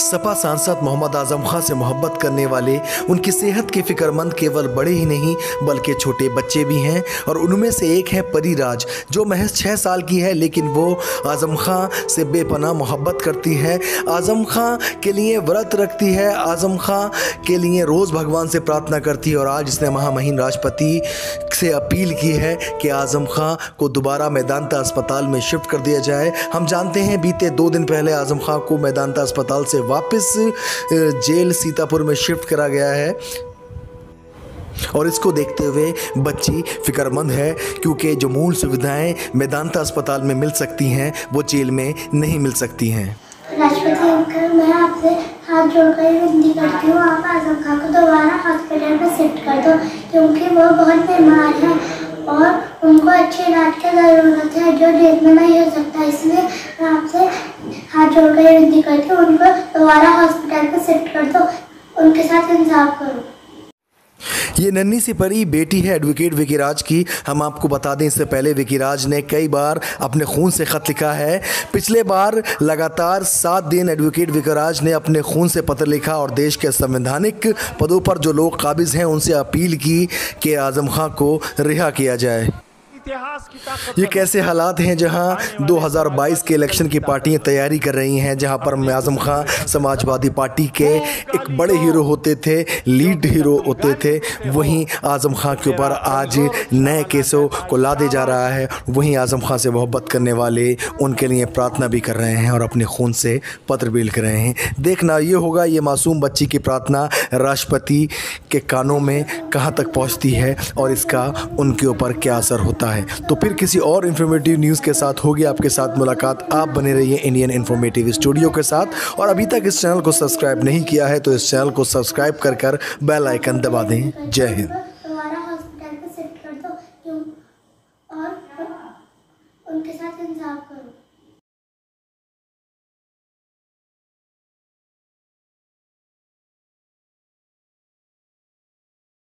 सपा सांसद मोहम्मद आज़म खां से मोहब्बत करने वाले, उनकी सेहत के फिक्रमंद केवल बड़े ही नहीं, बल्कि छोटे बच्चे भी हैं और उनमें से एक है परिराज, जो महज छः साल की है, लेकिन वो आज़म खां से बेपना मोहब्बत करती है। आज़म खां के लिए व्रत रखती है, आज़म खां के लिए रोज़ भगवान से प्रार्थना करती है, और आज इसने महामहिम राष्ट्रपति से अपील की है कि आज़म खां को दोबारा मैदानता अस्पताल में शिफ्ट कर दिया जाए। हम जानते हैं, बीते दो दिन पहले आज़म खां को मैदानता अस्पताल से वापस जेल सीतापुर में शिफ्ट करा गया है। और इसको देखते हुए बच्ची फिक्रमंद है, क्योंकि जो मूल सुविधाएँ मैदानता अस्पताल में मिल सकती हैं, वो जेल में नहीं मिल सकती हैं। राष्ट्रपति अंकल, मैं आपसे हाथ जोड़कर विनती करती हूँ, आप आज़म को दोबारा हॉस्पिटल में शिफ्ट कर दो, क्योंकि वो बहुत बीमार और उनको अच्छे इलाज की ज़रूरत है, जो जेल में नहीं हो सकता इसलिए मैं आपसे हाथ जोड़कर विनती करती हूँ उनको दोबारा हॉस्पिटल में शिफ्ट कर दो, उनके साथ इंसाफ करो। ये नन्ही सी परी बेटी है एडवोकेट विकीराज की। हम आपको बता दें, इससे पहले विकीराज ने कई बार अपने खून से ख़त लिखा है। पिछले बार लगातार सात दिन एडवोकेट विकी राज ने अपने खून से पत्र लिखा और देश के संवैधानिक पदों पर जो लोग काबिज हैं, उनसे अपील की कि आज़म खां को रिहा किया जाए। ये कैसे हालात हैं जहाँ 2022 के इलेक्शन की पार्टियाँ तैयारी कर रही हैं जहाँ पर आज़म खां समाजवादी पार्टी के एक बड़े हीरो होते थे लीड हीरो होते थे वहीं आज़म खां के ऊपर आज नए केसों को लादे जा रहा है वहीं आज़म खां से मोहब्बत करने वाले उनके लिए प्रार्थना भी कर रहे हैं और अपने खून से पत्र भी लिख रहे हैं। देखना ये होगा ये मासूम बच्ची की प्रार्थना राष्ट्रपति के कानों में कहाँ तक पहुँचती है और इसका उनके ऊपर क्या असर होता है। तो फिर किसी और इन्फॉर्मेटिव न्यूज़ के साथ होगी आपके साथ मुलाकात। आप बने रहिए इंडियन इन्फॉर्मेटिव स्टूडियो के साथ। और अभी तक इस चैनल को सब्सक्राइब नहीं किया है तो इस चैनल को सब्सक्राइब कर कर बेल आइकन दबा दें। जय हिंद।